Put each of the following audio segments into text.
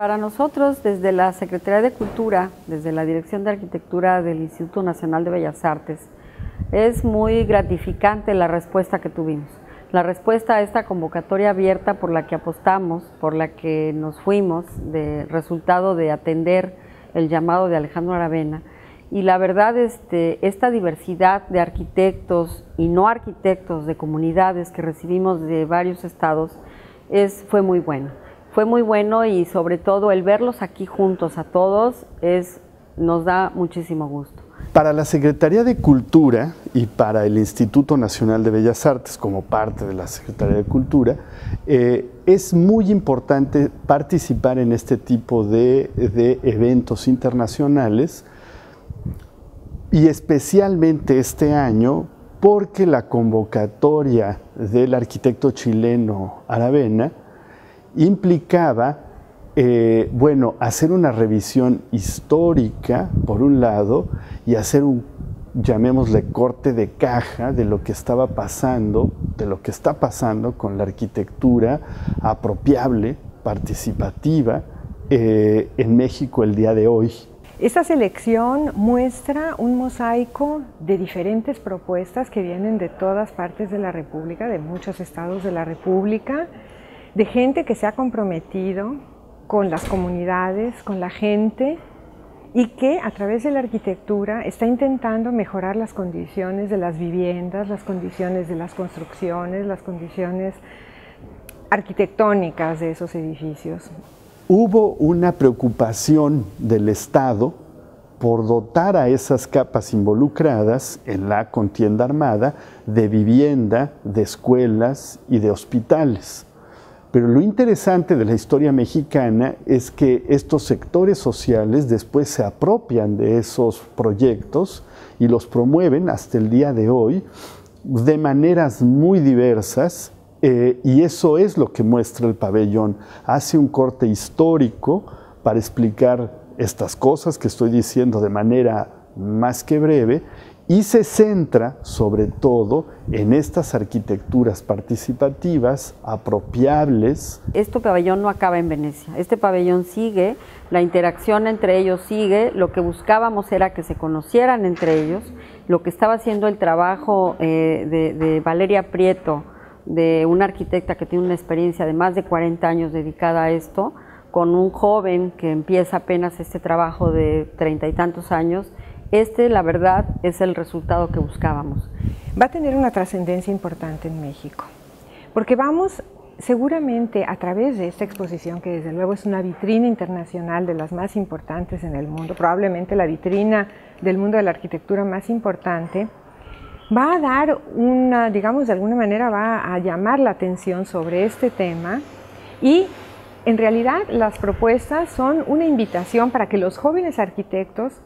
Para nosotros, desde la Secretaría de Cultura, desde la Dirección de Arquitectura del Instituto Nacional de Bellas Artes, es muy gratificante la respuesta que tuvimos. La respuesta a esta convocatoria abierta por la que apostamos, por la que nos fuimos, de resultado de atender el llamado de Alejandro Aravena. Y la verdad, este, esta diversidad de arquitectos y no arquitectos de comunidades que recibimos de varios estados es, fue muy buena fue muy bueno y sobre todo el verlos aquí juntos a todos es, nos da muchísimo gusto. Para la Secretaría de Cultura y para el Instituto Nacional de Bellas Artes como parte de la Secretaría de Cultura, eh, es muy importante participar en este tipo de, de eventos internacionales y especialmente este año porque la convocatoria del arquitecto chileno Aravena implicaba, eh, bueno, hacer una revisión histórica, por un lado, y hacer un, llamémosle, corte de caja de lo que estaba pasando, de lo que está pasando con la arquitectura apropiable, participativa, eh, en México el día de hoy. Esta selección muestra un mosaico de diferentes propuestas que vienen de todas partes de la República, de muchos estados de la República, de gente que se ha comprometido con las comunidades, con la gente y que a través de la arquitectura está intentando mejorar las condiciones de las viviendas, las condiciones de las construcciones, las condiciones arquitectónicas de esos edificios. Hubo una preocupación del Estado por dotar a esas capas involucradas en la contienda armada de vivienda, de escuelas y de hospitales. Pero lo interesante de la historia mexicana es que estos sectores sociales después se apropian de esos proyectos y los promueven hasta el día de hoy de maneras muy diversas eh, y eso es lo que muestra el pabellón. Hace un corte histórico para explicar estas cosas que estoy diciendo de manera más que breve y se centra sobre todo en estas arquitecturas participativas, apropiables. Este pabellón no acaba en Venecia, este pabellón sigue, la interacción entre ellos sigue, lo que buscábamos era que se conocieran entre ellos, lo que estaba haciendo el trabajo eh, de, de Valeria Prieto, de una arquitecta que tiene una experiencia de más de 40 años dedicada a esto, con un joven que empieza apenas este trabajo de treinta y tantos años, este, la verdad, es el resultado que buscábamos. Va a tener una trascendencia importante en México, porque vamos seguramente a través de esta exposición, que desde luego es una vitrina internacional de las más importantes en el mundo, probablemente la vitrina del mundo de la arquitectura más importante, va a dar una, digamos, de alguna manera va a llamar la atención sobre este tema y en realidad las propuestas son una invitación para que los jóvenes arquitectos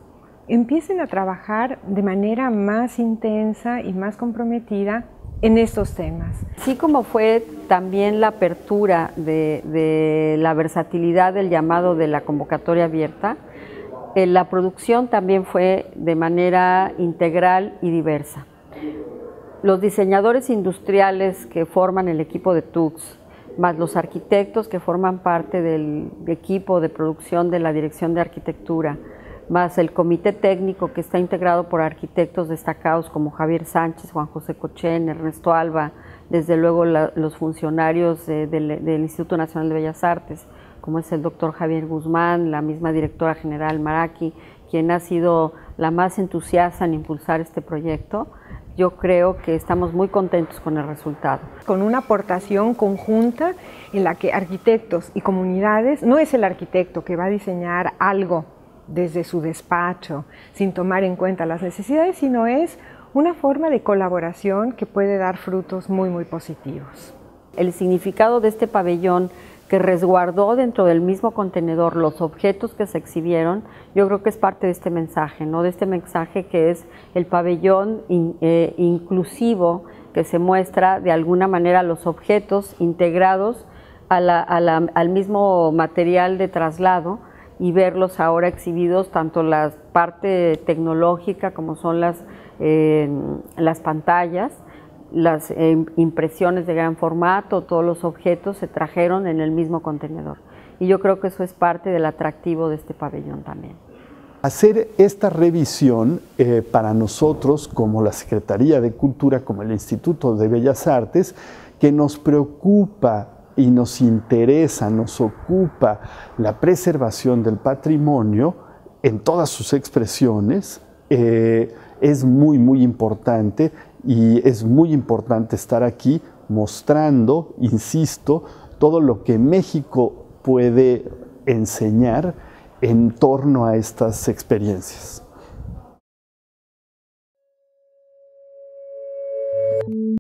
empiecen a trabajar de manera más intensa y más comprometida en estos temas. Así como fue también la apertura de, la versatilidad del llamado de la convocatoria abierta, eh, la producción también fue de manera integral y diversa. Los diseñadores industriales que forman el equipo de TUX, más los arquitectos que forman parte del equipo de producción de la Dirección de Arquitectura, más el comité técnico que está integrado por arquitectos destacados como Javier Sánchez, Juan José Cochen, Ernesto Alba, desde luego los funcionarios del, Instituto Nacional de Bellas Artes, como es el doctor Javier Guzmán, la misma directora general Maraki, quien ha sido la más entusiasta en impulsar este proyecto. Yo creo que estamos muy contentos con el resultado. Con una aportación conjunta en la que arquitectos y comunidades, no es el arquitecto que va a diseñar algo desde su despacho, sin tomar en cuenta las necesidades, sino es una forma de colaboración que puede dar frutos muy, muy positivos. El significado de este pabellón que resguardó dentro del mismo contenedor los objetos que se exhibieron, yo creo que es parte de este mensaje, ¿no? de este mensaje que es el pabellón eh, inclusivo que se muestra de alguna manera los objetos integrados al mismo material de traslado, y verlos ahora exhibidos, tanto la parte tecnológica como son las, eh, las pantallas, las eh, impresiones de gran formato, todos los objetos se trajeron en el mismo contenedor. y yo creo que eso es parte del atractivo de este pabellón también. Hacer esta revisión eh, para nosotros, como la Secretaría de Cultura, como el Instituto de Bellas Artes, que nos preocupa y nos interesa, nos ocupa la preservación del patrimonio en todas sus expresiones, eh, es muy, muy importante y es muy importante estar aquí mostrando, insisto, todo lo que México puede enseñar en torno a estas experiencias.